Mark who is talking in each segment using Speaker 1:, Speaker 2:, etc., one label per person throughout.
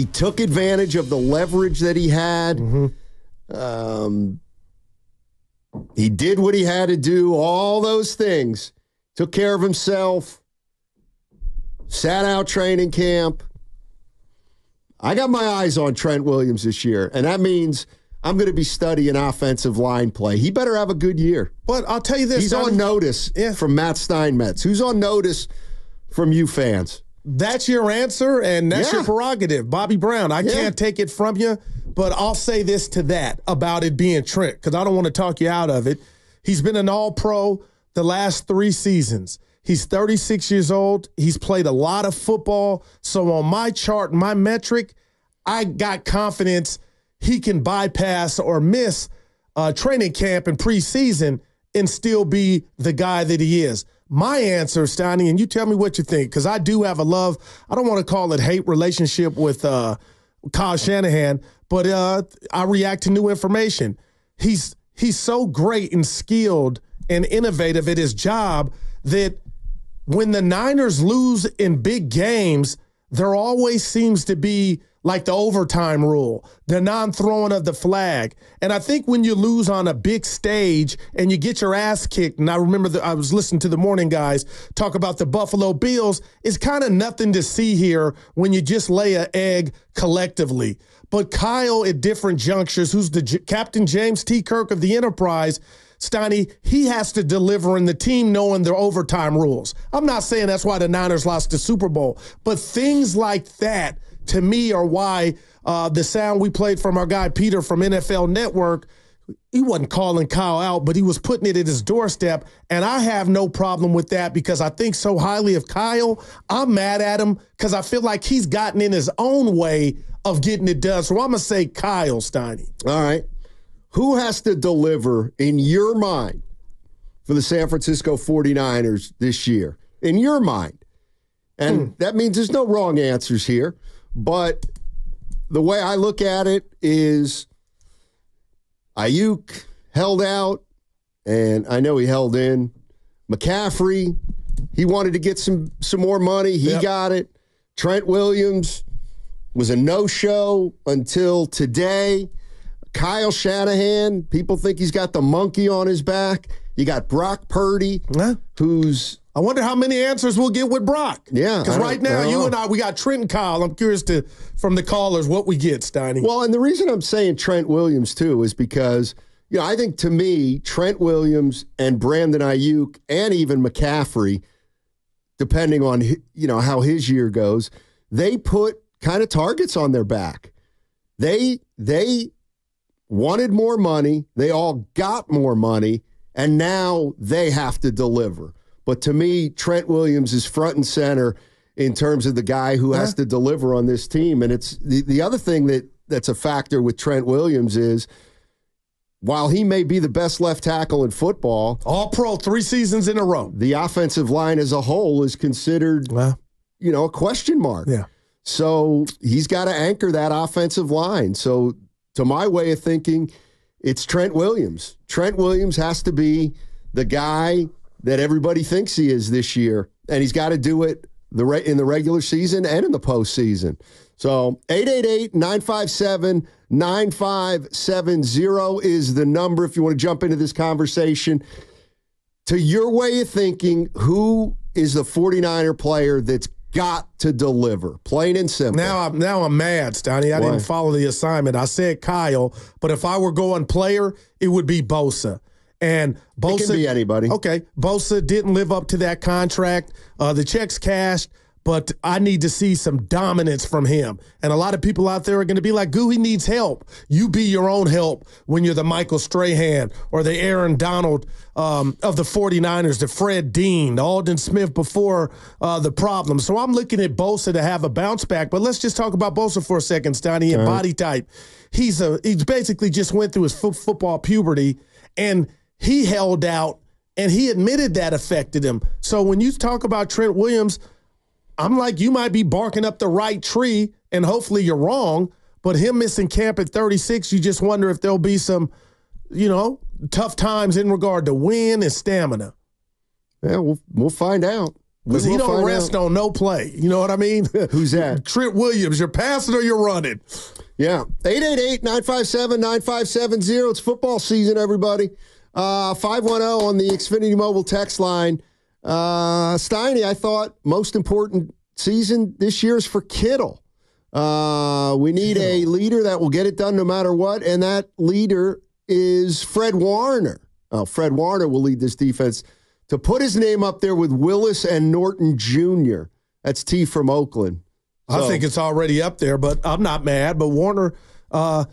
Speaker 1: He took advantage of the leverage that he had. Um, he did what he had to do, all those things. Took care of himself, sat out training camp. I got my eyes on Trent Williams this year, and that means I'm going to be studying offensive line play. He better have a good year.
Speaker 2: But I'll tell you this:
Speaker 1: He's on notice
Speaker 2: Yeah.
Speaker 1: from Matt Steinmetz. Who's on notice from you fans?
Speaker 2: That's your answer, and that's
Speaker 1: Yeah.
Speaker 2: your prerogative, Bobby Brown. I
Speaker 1: Yeah.
Speaker 2: can't take it from you, but I'll say this to that about it being Trent, because I don't want to talk you out of it. He's been an all pro the last three seasons. He's 36 years old. He's played a lot of football. So on my chart, my metric, I got confidence he can bypass or miss uh, training camp and preseason and still be the guy that he is. My answer, Steiny, and you tell me what you think, because I do have a love, I don't want to call it hate relationship with uh, Kyle Shanahan, but uh, I react to new information. He's he's so great and skilled and innovative at his job that when the Niners lose in big games, there always seems to be like the overtime rule, the non throwing of the flag. And I think when you lose on a big stage and you get your ass kicked, and I remember that I was listening to the morning guys talk about the Buffalo Bills, it's kind of nothing to see here when you just lay an egg collectively. But Kyle at different junctures, who's the J- Captain James T. Kirk of the Enterprise, Steiny, he has to deliver in the team knowing their overtime rules. I'm not saying that's why the Niners lost the Super Bowl, but things like that to me are why uh, the sound we played from our guy Peter from NFL Network. He wasn't calling Kyle out, but he was putting it at his doorstep. And I have no problem with that because I think so highly of Kyle. I'm mad at him because I feel like he's gotten in his own way of getting it done. So I'm going to say Kyle Steiny.
Speaker 1: All right. Who has to deliver in your mind for the San Francisco 49ers this year? In your mind. And that means there's no wrong answers here. But the way I look at it is Aiyuk held out, and I know he held in. McCaffrey, he wanted to get some some more money. He
Speaker 2: Yep.
Speaker 1: got it. Trent Williams was a no-show until today. Kyle Shanahan, people think he's got the monkey on his back. You got Brock Purdy,
Speaker 2: Huh?
Speaker 1: who's
Speaker 2: I wonder how many answers we'll get with Brock.
Speaker 1: Yeah,
Speaker 2: Because right now, you and I, we got Trent and Kyle. I'm curious to from the callers what we get, Steiny.
Speaker 1: Well, and the reason I'm saying Trent Williams too is because you know I think to me Trent Williams and Brandon Aiyuk and even McCaffrey, depending on you know how his year goes, they put kind of targets on their back. They they wanted more money. They all got more money, and now they have to deliver. But to me, Trent Williams is front and center in terms of the guy who has uh-huh. to deliver on this team. And it's the, the other thing that that's a factor with Trent Williams is while he may be the best left tackle in football,
Speaker 2: All pro three seasons in a row.
Speaker 1: the offensive line as a whole is considered,
Speaker 2: Well,
Speaker 1: you know, a question mark.
Speaker 2: yeah.
Speaker 1: So he's got to anchor that offensive line. So, to my way of thinking, it's Trent Williams. Trent Williams has to be the guy that everybody thinks he is this year, and he's got to do it the re- in the regular season and in the postseason. So 888-957-9570 is the number if you want to jump into this conversation. To your way of thinking, who is the 49er player that's got to deliver? Plain and simple.
Speaker 2: Now I'm now I'm mad, Steiny. I
Speaker 1: Why?
Speaker 2: didn't follow the assignment. I said Kyle, but if I were going player, it would be Bosa. And Bosa
Speaker 1: it can be anybody.
Speaker 2: Okay, Bosa didn't live up to that contract. Uh, the checks cashed, but I need to see some dominance from him. And a lot of people out there are going to be like, "Goo, he needs help." You be your own help when you're the Michael Strahan or the Aaron Donald um, of the 49ers, the Fred Dean, the Aldon Smith before uh, the problem. So I'm looking at Bosa to have a bounce back. But let's just talk about Bosa for a second, Stoney, and body type. He's a he's basically just went through his fo- football puberty and he held out and he admitted that affected him. So when you talk about Trent Williams, I'm like, you might be barking up the right tree, and hopefully you're wrong. But him missing camp at 36, you just wonder if there'll be some, you know, tough times in regard to win and stamina.
Speaker 1: Yeah, we'll, we'll find out.
Speaker 2: Because he
Speaker 1: will
Speaker 2: don't rest
Speaker 1: out.
Speaker 2: on no play. You know what I mean?
Speaker 1: Who's that?
Speaker 2: Trent Williams. You're passing or you're running.
Speaker 1: Yeah. 888-957-9570. It's football season, everybody. Uh, 510 on the Xfinity Mobile text line. Uh, Steiny, I thought most important season this year is for Kittle. Uh, we need a leader that will get it done no matter what, and that leader is Fred Warner. Uh, Fred Warner will lead this defense to put his name up there with Willis and Norton Jr. That's T from Oakland.
Speaker 2: I think it's already up there, but I'm not mad. But Warner, uh,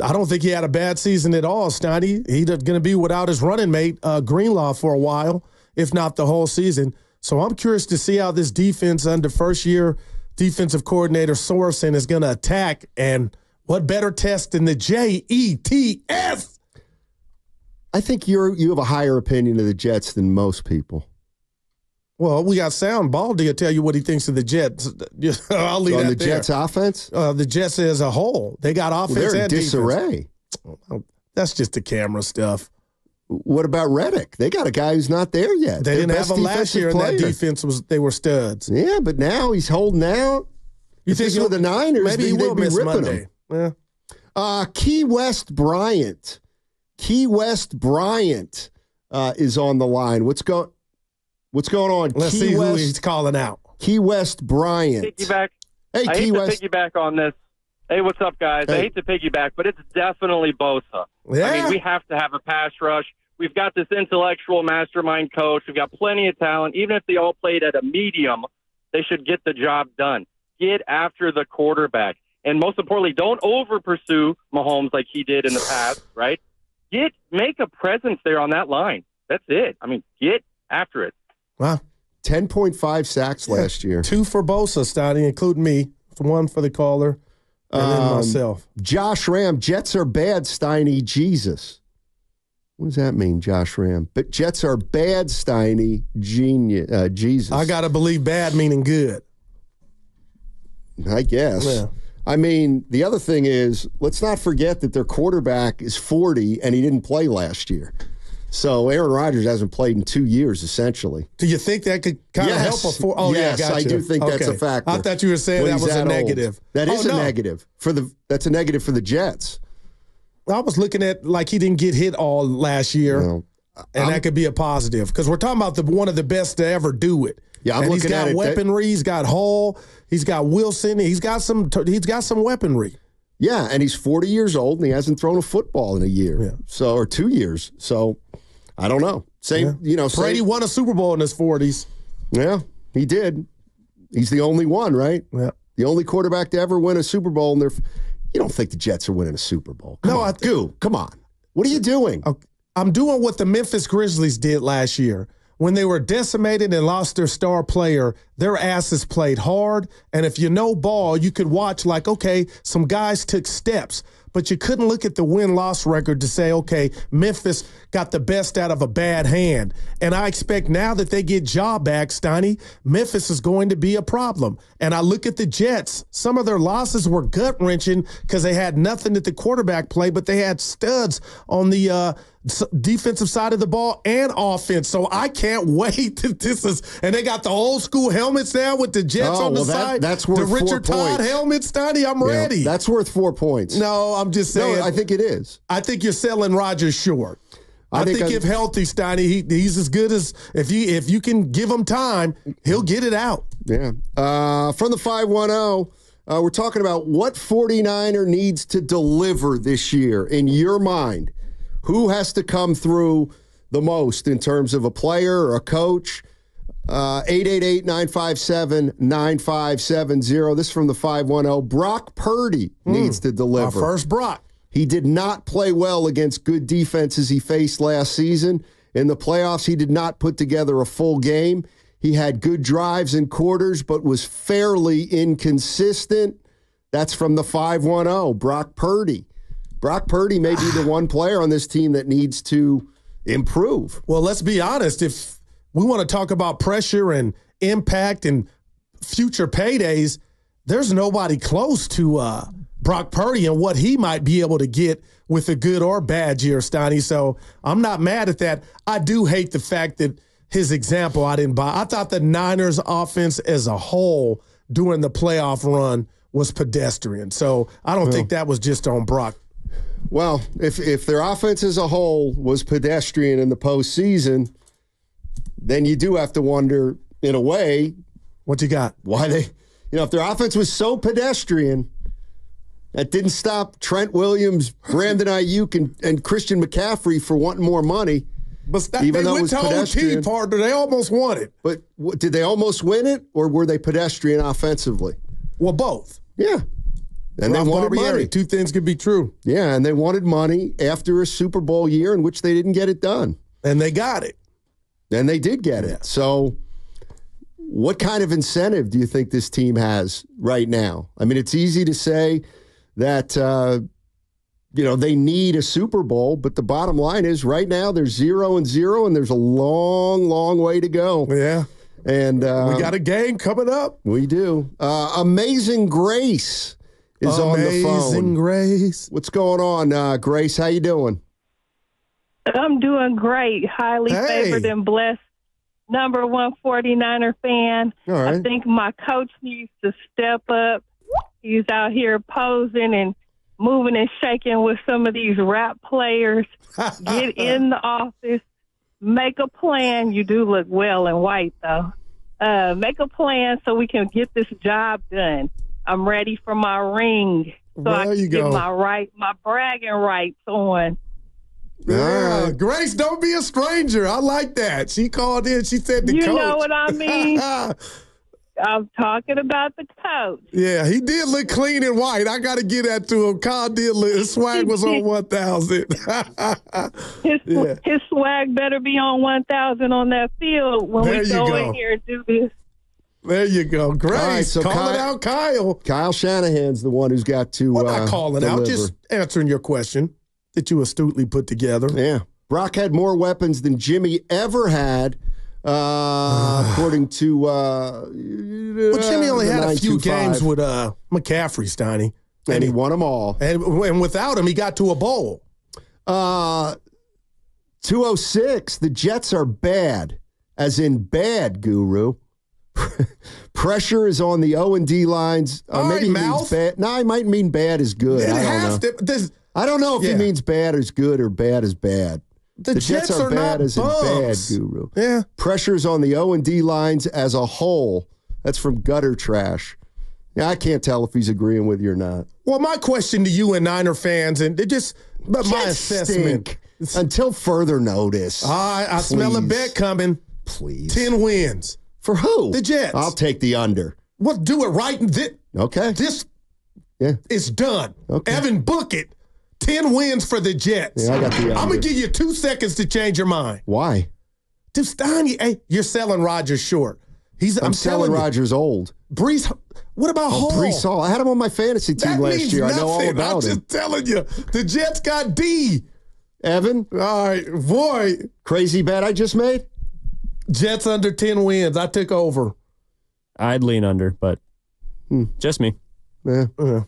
Speaker 2: I don't think he had a bad season at all, Snotty. He's going to be without his running mate, uh, Greenlaw, for a while, if not the whole season. So I'm curious to see how this defense under first year defensive coordinator Sorensen is going to attack. And what better test than the J E T S?
Speaker 1: I think you're you have a higher opinion of the Jets than most people.
Speaker 2: Well, we got Sound Baldy to tell you what he thinks of the Jets. I'll leave
Speaker 1: on
Speaker 2: that
Speaker 1: the
Speaker 2: there.
Speaker 1: Jets offense,
Speaker 2: uh, the Jets as a whole, they got offense
Speaker 1: they're in
Speaker 2: and defense.
Speaker 1: disarray.
Speaker 2: That's just the camera stuff.
Speaker 1: What about Reddick? They got a guy who's not there yet.
Speaker 2: They
Speaker 1: Their
Speaker 2: didn't have him last year, and that defense was they were studs.
Speaker 1: Yeah, but now he's holding out.
Speaker 2: You
Speaker 1: If this
Speaker 2: he'll-
Speaker 1: were the Niners,
Speaker 2: Maybe he will
Speaker 1: be
Speaker 2: miss
Speaker 1: ripping
Speaker 2: Monday.
Speaker 1: him.
Speaker 2: Yeah.
Speaker 1: Uh, Key West Bryant, Key West Bryant uh, is on the line. What's going? What's going on?
Speaker 2: Let's
Speaker 1: Key
Speaker 2: see
Speaker 1: West,
Speaker 2: who he's calling out.
Speaker 1: Key West Bryant.
Speaker 3: piggyback.
Speaker 1: Hey,
Speaker 3: I
Speaker 1: Key
Speaker 3: hate
Speaker 1: West.
Speaker 3: to piggyback on this. Hey, what's up, guys?
Speaker 1: Hey.
Speaker 3: I hate to piggyback, but it's definitely Bosa.
Speaker 2: Yeah.
Speaker 3: I mean, we have to have a pass rush. We've got this intellectual mastermind coach. We've got plenty of talent. Even if they all played at a medium, they should get the job done. Get after the quarterback. And most importantly, don't over pursue Mahomes like he did in the past, right? Get make a presence there on that line. That's it. I mean, get after it.
Speaker 2: Wow.
Speaker 1: Ten point five sacks last year.
Speaker 2: Two for Bosa, Stotty, including me. One for the caller, and then
Speaker 1: Um,
Speaker 2: myself.
Speaker 1: Josh Ram, Jets are bad, Steiny, Jesus. What does that mean, Josh Ram? But Jets are bad, Steiny, genius, uh, Jesus.
Speaker 2: I got to believe bad meaning good.
Speaker 1: I guess.
Speaker 2: Yeah.
Speaker 1: I mean, the other thing is, let's not forget that their quarterback is 40 and he didn't play last year. So Aaron Rodgers hasn't played in two years, essentially.
Speaker 2: Do you think that could kind
Speaker 1: Yes.
Speaker 2: of help? A four, oh,
Speaker 1: Yes,
Speaker 2: yeah,
Speaker 1: I do think that's a
Speaker 2: Okay.
Speaker 1: factor.
Speaker 2: I thought you were saying
Speaker 1: When
Speaker 2: that
Speaker 1: he's
Speaker 2: was a
Speaker 1: old.
Speaker 2: negative.
Speaker 1: That
Speaker 2: Oh,
Speaker 1: a
Speaker 2: no.
Speaker 1: negative for the. That's a negative for the Jets.
Speaker 2: I was looking at like he didn't get hit all last year.
Speaker 1: No.
Speaker 2: and that could be a positive because we're talking about the one of the best to ever do it.
Speaker 1: Yeah, I'm
Speaker 2: and he's
Speaker 1: looking
Speaker 2: got
Speaker 1: at it. That-
Speaker 2: weaponry. he's got Hall. He's got Wilson. He's got some. He's got some weaponry.
Speaker 1: Yeah, and he's 40 years old and he hasn't thrown a football in a year.
Speaker 2: Yeah.
Speaker 1: So or two years. So I don't know. Same, you know. Same,
Speaker 2: Brady won a Super Bowl in his forties.
Speaker 1: Yeah, he did. He's the only one, right?
Speaker 2: Yeah.
Speaker 1: The only quarterback to ever win a Super Bowl. And they're. You don't think the Jets are winning a Super Bowl? Come
Speaker 2: No,
Speaker 1: on,
Speaker 2: I th-
Speaker 1: Goo, come on. What are you doing?
Speaker 2: I'm doing what the Memphis Grizzlies did last year. When they were decimated and lost their star player, their asses played hard. And if you know ball, you could watch, like, okay, some guys took steps, but you couldn't look at the win loss record to say, okay, Memphis got the best out of a bad hand. And I expect now that they get Ja back, Steiny, Memphis is going to be a problem. And I look at the Jets, some of their losses were gut wrenching because they had nothing at the quarterback play, but they had studs on the uh, defensive side of the ball and offense. So I can't wait that this is, and they got the old school helmets now with the Jets
Speaker 1: Oh,
Speaker 2: on the
Speaker 1: well, that-
Speaker 2: side.
Speaker 1: that's
Speaker 2: the
Speaker 1: worth four
Speaker 2: Richard Todd
Speaker 1: points.
Speaker 2: helmet, Steiny. I'm
Speaker 1: know,
Speaker 2: ready.
Speaker 1: that's worth four points.
Speaker 2: no, I'm just saying. No.
Speaker 1: I think it is.
Speaker 2: I think you're selling Rodgers short.
Speaker 1: I
Speaker 2: I,
Speaker 1: think
Speaker 2: think,
Speaker 1: I-
Speaker 2: if healthy, Steiny, he, he's as good as if you if you can give him time, he'll get it out.
Speaker 1: Yeah. Uh, from the 510, uh, we're talking about what 49er needs to deliver this year in your mind. Who has to come through the most in terms of a player or a coach? Uh, 888 957 9570. This is from the 510. Brock Purdy needs to deliver.
Speaker 2: first Brock.
Speaker 1: He did not play well against good defenses he faced last season. In the playoffs, he did not put together a full game. He had good drives and quarters, but was fairly inconsistent. That's from the 510, Brock Purdy. Brock Purdy may be the one player on this team that needs to improve.
Speaker 2: Well, let's be honest. If we want to talk about pressure and impact and future paydays, there's nobody close to uh, Brock Purdy and what he might be able to get with a good or bad year, Steiny. So I'm not mad at that. I do hate the fact that his example I didn't buy. I thought the Niners offense as a whole during the playoff run was pedestrian. So I don't think that was just on Brock.
Speaker 1: Well, if if their offense as a whole was pedestrian in the postseason, then you do have to wonder, in a way,
Speaker 2: What you got?
Speaker 1: why they, you know, if their offense was so pedestrian, that didn't stop Trent Williams, Brandon Aiyuk, and, and Christian McCaffrey for wanting more money.
Speaker 2: But that,
Speaker 1: Even though it was
Speaker 2: to OT,
Speaker 1: pedestrian.
Speaker 2: partner. They almost won it.
Speaker 1: But what, did they almost win it, or were they pedestrian offensively?
Speaker 2: Well, both.
Speaker 1: Yeah, and
Speaker 2: Ralph
Speaker 1: they wanted
Speaker 2: Barbieri,
Speaker 1: money.
Speaker 2: Two things could be true,
Speaker 1: Yeah, and they wanted money after a Super Bowl year in which they didn't get it done.
Speaker 2: and they got it.
Speaker 1: And they did get it. So, what kind of incentive do you think this team has right now? I mean, it's easy to say that, uh, you know, they need a Super Bowl, but the bottom line is right now they're zero and zero, and there's a long, long way to go.
Speaker 2: Yeah,
Speaker 1: And uh,
Speaker 2: we got a game coming up.
Speaker 1: we do. Uh, Amazing Grace is on the phone. Amazing.
Speaker 2: Grace.
Speaker 1: What's going on, uh, Grace? How you doing?
Speaker 4: I'm doing great. Highly
Speaker 2: Hey.
Speaker 4: favored and blessed. Number one 49er fan.
Speaker 1: All
Speaker 4: I think my coach needs to step up. He's out here posing and moving and shaking with some of these rap players. Get in the office, make a plan. You do look well in white, though. Uh, make a plan so we can get this job done. I'm ready for my ring so I
Speaker 2: There
Speaker 4: can
Speaker 2: you
Speaker 4: get
Speaker 2: go.
Speaker 4: my right, my bragging rights on.
Speaker 2: Yeah,
Speaker 1: right.
Speaker 2: Grace, don't be a stranger. I like that. She called in. She said the
Speaker 4: You
Speaker 2: coach.
Speaker 4: know what I mean? I'm talking about the coach.
Speaker 2: yeah, he did look clean and white. I got to get that to him. Kyle did look. His swag was on one thousand.
Speaker 4: His
Speaker 2: Yeah.
Speaker 4: his swag better be on one thousand on that field when
Speaker 2: There
Speaker 4: we
Speaker 2: you
Speaker 4: go,
Speaker 2: go.
Speaker 4: in here and do this.
Speaker 2: there you go, Grace.
Speaker 1: right, so
Speaker 2: call it out, Kyle.
Speaker 1: Kyle Shanahan's the one who's got to.
Speaker 2: Well,
Speaker 1: uh,
Speaker 2: not calling out, just answering your question that you astutely put together.
Speaker 1: Yeah. Brock had more weapons than Jimmy ever had, uh, according to. Uh,
Speaker 2: Well, Jimmy only had a few
Speaker 1: 925,
Speaker 2: games with uh, McCaffrey, Steiny.
Speaker 1: and he won them all.
Speaker 2: And, and without him, he got to a bowl.
Speaker 1: Uh, 206, the Jets are bad, as in bad, Guru. Pressure is on the O and D lines. Uh, maybe
Speaker 2: right,
Speaker 1: he means bad. No, I might mean bad is good.
Speaker 2: It
Speaker 1: I don't know.
Speaker 2: to. This,
Speaker 1: I don't know if
Speaker 2: Yeah.
Speaker 1: he means bad is good or bad is bad.
Speaker 2: The,
Speaker 1: The
Speaker 2: Jets,
Speaker 1: Jets, are, bad
Speaker 2: not
Speaker 1: as in bad. Guru.
Speaker 2: Yeah.
Speaker 1: Pressures on the O and D lines as a whole. That's from Gutter Trash. Yeah, I can't tell if he's agreeing with you or not.
Speaker 2: Well, my question to you and Niner fans, and just but my assessment.
Speaker 1: Until further notice.
Speaker 2: I, I smell a bet coming.
Speaker 1: please.
Speaker 2: Ten wins.
Speaker 1: For who?
Speaker 2: The Jets.
Speaker 1: I'll take the under.
Speaker 2: Well, do it right. This,
Speaker 1: Okay.
Speaker 2: this
Speaker 1: Yeah.
Speaker 2: It's done.
Speaker 1: Okay.
Speaker 2: Evan, book it. Ten wins for the Jets.
Speaker 1: Yeah, I got the
Speaker 2: I'm gonna give you two seconds to change your mind.
Speaker 1: Why?
Speaker 2: Dude, Steiny, hey, you're selling Rodgers short. He's. I'm,
Speaker 1: I'm, selling
Speaker 2: telling
Speaker 1: Rodgers old.
Speaker 2: Breece. What about Hall?
Speaker 1: Breece Hall. I had him on my fantasy team
Speaker 2: That
Speaker 1: last
Speaker 2: means
Speaker 1: year.
Speaker 2: nothing.
Speaker 1: I know all about it.
Speaker 2: I'm
Speaker 1: about
Speaker 2: just
Speaker 1: him.
Speaker 2: telling you, the Jets got D.
Speaker 1: Evan,
Speaker 2: All right, boy.
Speaker 1: crazy bet I just made?
Speaker 2: Jets under ten wins. I took over.
Speaker 5: I'd lean under, but
Speaker 1: Hmm.
Speaker 5: just me.
Speaker 1: Yeah.
Speaker 2: Yeah.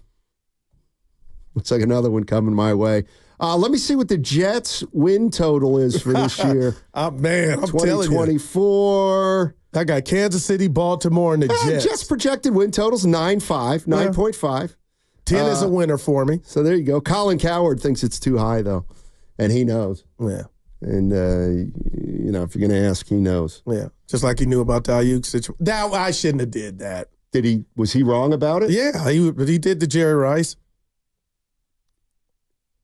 Speaker 1: Looks like another one coming my way. Uh, let me see what the Jets win total is for this year.
Speaker 2: Uh, man, I'm telling you,
Speaker 1: 2024.
Speaker 2: I got Kansas City, Baltimore, and the
Speaker 1: Uh,
Speaker 2: Jets.
Speaker 1: Jets projected win totals 9.5, 9.5.
Speaker 2: ten is a
Speaker 1: uh,
Speaker 2: winner for me.
Speaker 1: So there you go. Colin Cowherd thinks it's too high, though, and he knows.
Speaker 2: Yeah,
Speaker 1: And, uh, you know, if you're going to ask, he knows.
Speaker 2: yeah. Just like he knew about the Aiyuk situation. Now I shouldn't have did that.
Speaker 1: Did he, was he wrong about it?
Speaker 2: Yeah, he but he did the Jerry Rice.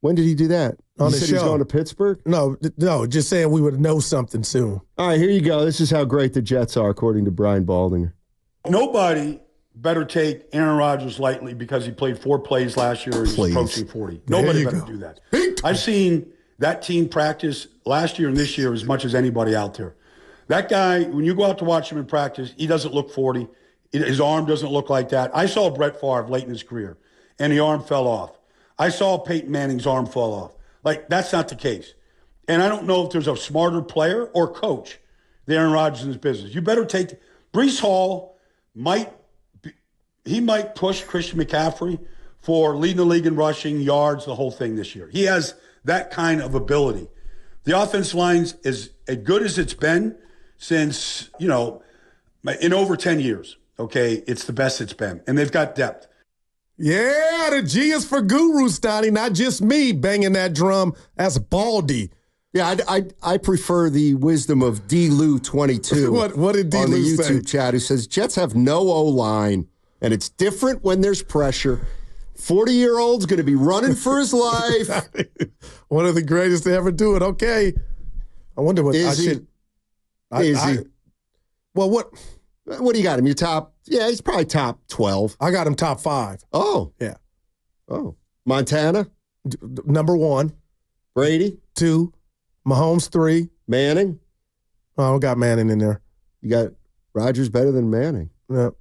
Speaker 1: When did he do that?
Speaker 2: On
Speaker 1: he
Speaker 2: the
Speaker 1: said he's going to Pittsburgh?
Speaker 2: No, th- no, just saying we would know something soon.
Speaker 1: All right, here you go. This is how great the Jets are, according to Brian Baldinger.
Speaker 6: Nobody better take Aaron Rodgers lightly because he played four plays last year and he's approaching 40. Nobody better
Speaker 2: go.
Speaker 6: do that.
Speaker 2: Big.
Speaker 6: I've seen that team practice last year and this year as much as anybody out there. That guy, when you go out to watch him in practice, he doesn't look 40. His arm doesn't look like that. I saw Brett Favre late in his career, and the arm fell off. I saw Peyton Manning's arm fall off. Like, that's not the case. And I don't know if there's a smarter player or coach than Aaron Rodgers in this business. You better take Breece Hall might be, he might push Christian McCaffrey for leading the league in rushing yards, the whole thing this year. He has that kind of ability. The offense lines is as good as it's been since, you know, in over 10 years. Okay. It's the best it's been. And they've got depth.
Speaker 2: Yeah, the G is for Guru, Stoney, not just me banging that drum as Baldy.
Speaker 1: Yeah, I, I, I prefer the wisdom of D. Lou 22
Speaker 2: What, what did D.
Speaker 1: on the
Speaker 2: say?
Speaker 1: YouTube chat who says Jets have no O line, and it's different when there's pressure. 40 year old's going to be running for his life.
Speaker 2: One of the greatest to ever do it. Okay. I wonder what I
Speaker 1: Is he?
Speaker 2: should. I,
Speaker 1: Is
Speaker 2: I-
Speaker 1: he?
Speaker 2: well, what?
Speaker 1: What do you got him? Your top? Yeah, he's probably top 12.
Speaker 2: I got him top five.
Speaker 1: Oh.
Speaker 2: Yeah.
Speaker 1: Oh. Montana?
Speaker 2: D- d- number one,
Speaker 1: Brady?
Speaker 2: two, Mahomes three.
Speaker 1: Manning?
Speaker 2: Oh, I don't got Manning in there.
Speaker 1: You got Rodgers better than Manning.
Speaker 2: No.